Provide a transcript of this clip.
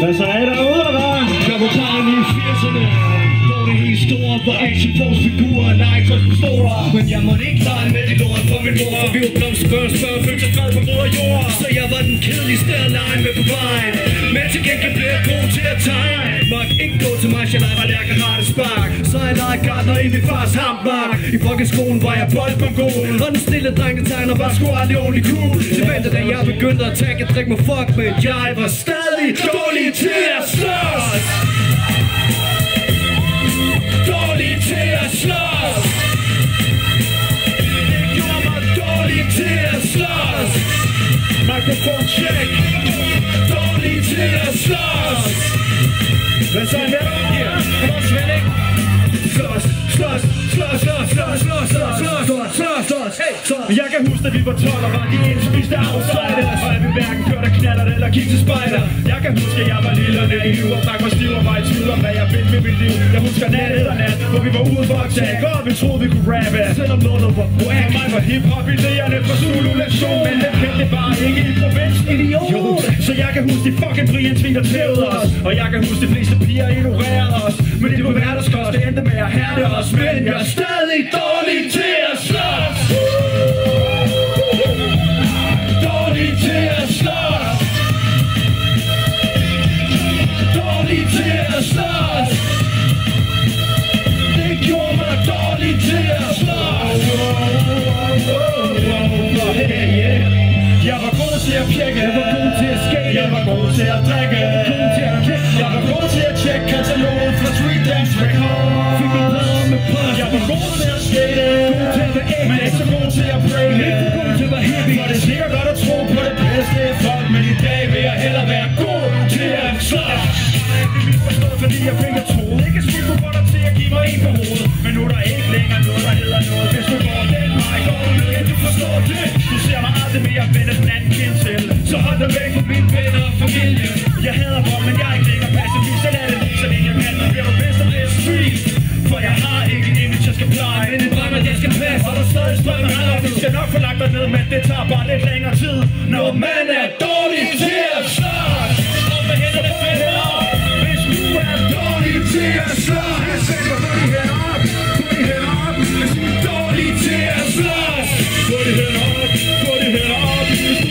Hvad så er der ude, eller hvad? Jeg var barn i 80'erne Hvor det helt store var action pose figurer Nej, så store Men jeg måtte ikke lege med det lort for min mor. For vi var blomst spørg, spørg, følte sig fred på moder jord. Så jeg var den kedeligste at lege med på vejen. Men til gengæld blev jeg god til at tegne. Jeg legede gardner i min fars hammark. I folkeskolen var jeg boldmongol Og den stille drenge tegner var sgu aldrig ordentlig cool. Til vente, da jeg begyndte at tage et drikke mig fuck Men jeg var stadig dårlig til at slås. Dårlig til at slås. Det gjorde mig dårlig til at slås. Mikrofon check. Dårlig til at slås. Hvad så Jeg kan huske, at vi var 12 og var de eneste viste outsiders Og at vi hverken kørte knaller eller gik til spejder. Jeg kan huske, at jeg var lille og naiv og drak mig stiv og var i tvivl om, hvad jeg ville med mit liv. Jeg husker nat efter nat, hvor vi var ude for at tage. Og vi troede, vi kunne rappe, selvom noget var whack For mig var hiphop idéerne fra Zulu Nation Men det kendte bare ikke i provinsen, idiot. Så jeg kan huske de fucking Brian svin, der tævede os. Og jeg kan huske de fleste piger ignorerede os. Men det kunne være, der skost, det endte med at hærde os. Men jeg er stadig dårlig at pjekke, jeg var god til at skate Jeg var god til at drikke, jeg var god til at kække Jeg var god til at tjekke kataloget fra Street Dance Record Fik min plader med plads Jeg var god til at skate, god til at være ægte Men ikke så god til at breake, Lidt for god til at være heavy For det er sikkert godt at tro på det bedste i folk Men i dag vil jeg hellere være god til at slås Misforstået, fordi jeg fik at troede Ikke skidt på dig til at give mig en på hovedet Men nu er der mig aldrig den anden kind til Så hold dig væk fra mine venner og familie. Jeg hader vold, men jeg er ikke længere pacifist Så lad det lige, så længe jeg kan når bliver du bedst af det street For jeg har ikke en image, jeg skal pleje. Men en drøm, at jeg skal passe. Og der stadig strømmer og op Du skal nok få lagt dig ned, men det tager bare lidt længere tid. Når man er død Policija je zla, gori hera, gori hera,